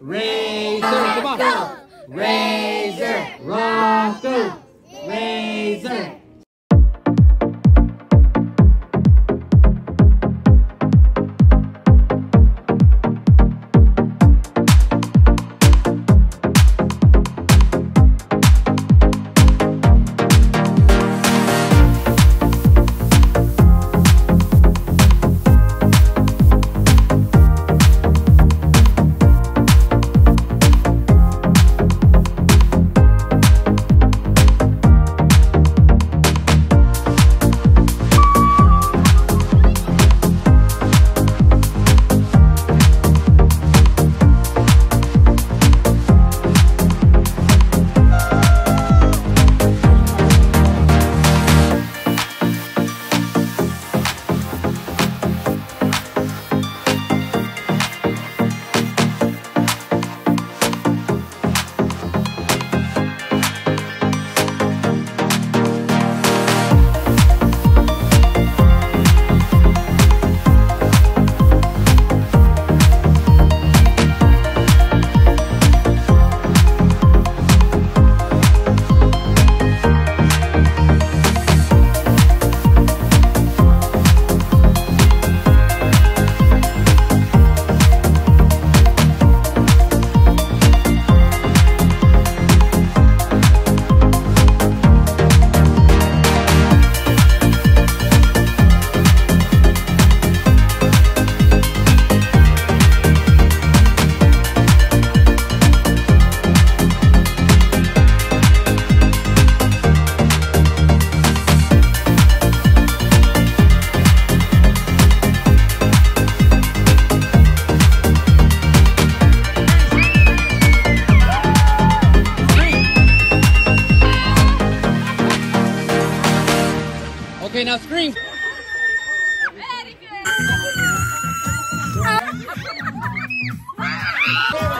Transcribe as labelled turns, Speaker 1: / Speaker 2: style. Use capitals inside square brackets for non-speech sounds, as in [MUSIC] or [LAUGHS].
Speaker 1: Razor. Come on. Razor. Rocco. Razor. Okay, now scream. [LAUGHS]